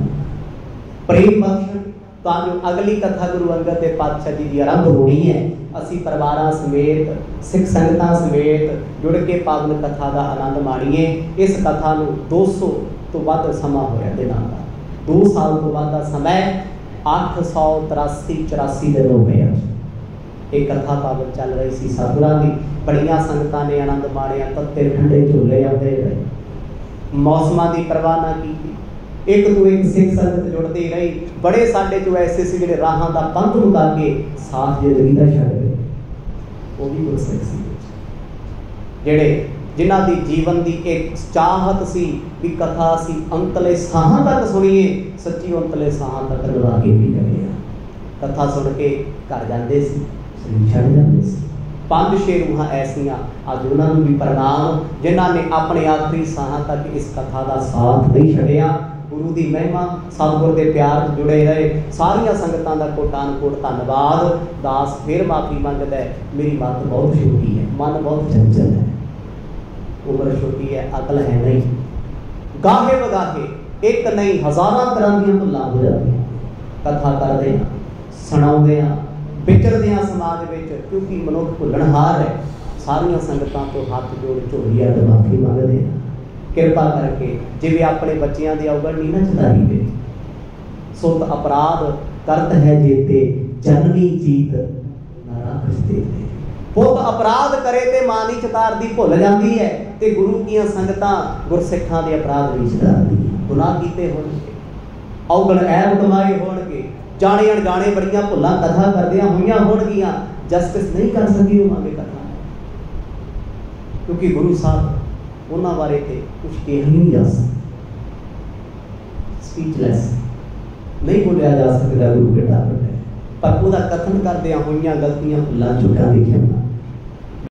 [SPEAKER 1] ਪ੍ਰੇਮ ਬਖਸ਼ਣ ਤਾਂ ਜੋ ਅਗਲੀ ਕਥਾ ਗੁਰੂ ਅੰਗਦ ਦੇ ਪਾਤਸ਼ਾਹ ਜੀ ਦੀ ਆਰੰਭ ਹੋਣੀ ਹੈ। ਅਸੀਂ ਪਰਿਵਾਰਾਂ ਸਮੇਤ, ਸਿੱਖ ਸੰਗਤਾਂ ਸਮੇਤ ਜੁੜ ਕੇ ਪਾਵਨ ਕਥਾ ਦਾ ਆਨੰਦ ਮਾਣੀਏ। ਇਸ ਕਥਾ ਨੂੰ 200 ਤੋਂ ਵੱਧ ਸਮਾਂ ਹੋਇਆ ਦਿਨਾਂ ਦਾ 2 ਸਾਲ ਤੋਂ ਵੱਧ ਦਾ ਸਮਾਂ 883 84 ਦਿਨ ਹੋ ਗਏ ਅੱਜ ਇਹ ਕਥਾ ਪਾਵਨ ਚੱਲ ਰਹੀ ਸੀ ਸਤਿਗੁਰਾਂ ਦੀ। ਬੜੀਆਂ ਸੰਗਤਾਂ ਨੇ ਆਨੰਦ ਮਾਣਿਆ, ਤੱਤੇ ਠੰਡੇ ਝੂਲੇ ਆਉਂਦੇ ਰਹੇ। ਮੌਸਮਾਂ ਦੀ ਪਰਵਾਹ ਨਾ ਕੀਤੀ। ਇੱਕ ਤੋਂ ਇੱਕ ਸਿੱਖ ਸੰਗਤ ਜੁੜਦੀ ਰਹੀ। ਬੜੇ ਸਾਡੇ ਚੋਂ ਐਸੇ ਸੀ ਜਿਹੜੇ ਰਾਹਾਂ ਦਾ ਪੰਥ ਮੁਕਾ ਕੇ ਸਾਥ ਜ਼ਿੰਦਗੀ ਦਾ ਛੱਡ ਗਏ। ਉਹ ਵੀ ਗੁਰਸਿੱਖ ਸੀ। ਜਿਹੜੇ ਜਿਨ੍ਹਾਂ ਦੀ ਜੀਵਨ ਦੀ ਇੱਕ ਚਾਹਤ ਸੀ, ਵੀ ਕਥਾ ਅਸੀਂ ਅੰਤਲੇ ਸਾਹਾਂ ਤੱਕ ਸੁਣੀਏ, ਸੱਚੀ ਅੰਤਲੇ ਸਾਹਾਂ ਤੱਕ ਲਗਾ ਕੇ ਵੀ ਗਏ ਆ ਕਥਾ ਸੁਣ ਕੇ ਘਰ ਜਾਂਦੇ ਸੀ, ਸਰੀਰ ਛੱਡ ਜਾਂਦੇ ਸੀ। ਪੰਜ ਛੇ ਰੂਹਾਂ ਐਸੀਆਂ, ਅੱਜ ਉਹਨਾਂ ਨੂੰ ਵੀ ਪ੍ਰਣਾਮ, ਜਿਨ੍ਹਾਂ ਨੇ ਆਪਣੇ ਆਖਰੀ ਸਾਹਾਂ ਤੱਕ ਇਸ ਕਥਾ ਦਾ ਸਾਥ ਨਹੀਂ ਛੱਡਿਆ। ਗੁਰੂ ਦੀ ਮਹਿਮਾ, ਸਤਿਗੁਰ ਦੇ ਪਿਆਰ ਜੁੜੇ ਰਹੇ। ਸਾਰੀਆਂ ਸੰਗਤਾਂ ਦਾ ਕੋਟਾਨ ਕੋਟ ਧੰਨਵਾਦ। ਦਾਸ ਫਿਰ ਮਾਫੀ ਮੰਗਦਾ ਹੈ। ਮੇਰੀ ਮੱਤ ਬਹੁਤ ਛੋਟੀ ਹੈ। ਮਨ ਬਹੁਤ ਚੰਚਲ ਹੈ। ਉਮਰ ਛੋਟੀ ਹੈ, ਅਕਲ ਹੈ ਨਹੀਂ। ਗਾਹੇ ਵਗਾਹੇ ਇੱਕ ਨਹੀਂ, ਹਜ਼ਾਰਾਂ ਤਰ੍ਹਾਂ ਦੀਆਂ ਭੁੱਲਾਂ ਹੋ। ਜਾਂਦੀਆਂ ਕਥਾ ਕਰਦੇ ਹਾਂ, ਸੁਣਾਉਂਦੇ ਹਾਂ, ਵਿਚਰਦੇ ਹਾਂ ਸਮਾਜ ਵਿੱਚ, ਕਿਉਂਕਿ ਮਨੁੱਖ ਭੁੱਲਣਹਾਰ ਹੈ। ਸਾਰੀਆਂ ਸੰਗਤਾਂ ਤੋਂ ਹੱਥ ਜੋੜ ਝੋਲੀਆਂ ਤੇ ਮਾਫੀ ਮੰਗਦੇ ਹਾਂ। ਕਿਰਪਾ ਕਰਕੇ, ਜਿਵੇਂ ਆਪਣੇ ਬੱਚਿਆਂ ਦੇ ਅਵਗਣ ਨਾ ਚਲਾਈ ਦੇ। ਸੁਤ ਅਪਰਾਧ ਕਰਤ ਹੈ ਜੇਤੇ, ਜਨਨੀ ਚੀਤ ਨਾਰਾਜ਼ ਤੇ। ਪੁੱਤ ਅਪਰਾਧ ਕਰੇ ਤੇ ਮਾਂ ਦੀ ਚਤਾਰਦੀ ਭੁੱਲ ਜਾਂਦੀ ਹੈ ਤੇ ਗੁਰੂ ਦੀਆਂ ਸੰਗਤਾਂ ਗੁਰਸਿੱਖਾਂ ਦੇ ਅਪਰਾਧ ਵੀ ਚਤਾਰਦੀਆਂ ਗੁਨਾਹ ਕੀਤੇ ਹੋਣਗੇ। ਔਗਣ ਐਬ ਕਮਾਏ ਹੋਣਗੇ। ਜਾਣੇ ਅਣਜਾਣੇ ਬੜੀਆਂ ਭੁੱਲਾਂ ਕਥਾ ਕਰਦਿਆਂ ਹੋਈਆਂ ਹੋਣਗੀਆਂ। ਜਸਟਿਸ ਨਹੀਂ ਕਰ ਸਕੀ ਹੋਵਾਂਗੇ ਕਥਾ। ਕਿਉਂਕਿ ਗੁਰੂ ਸਾਹਿਬ ਉਹਨਾਂ ਬਾਰੇ ਤੇ ਕੁਝ ਕਿਹਾ ਨਹੀਂ ਜਾ ਸਕਦਾ। ਸਪੀਚਲੈਸ ਨਹੀਂ ਬੋਲਿਆ ਜਾ ਸਕਦਾ ਗੁਰੂ ਕਿਰਪਾ ਪਰ ਉਹਦਾ ਕਥਨ ਕਰਦਿਆਂ ਹੋਈਆਂ ਗਲਤੀਆਂ ਭੁੱਲਾਂ ਚੁੱਕਾਂ ਲਿਖਿਆ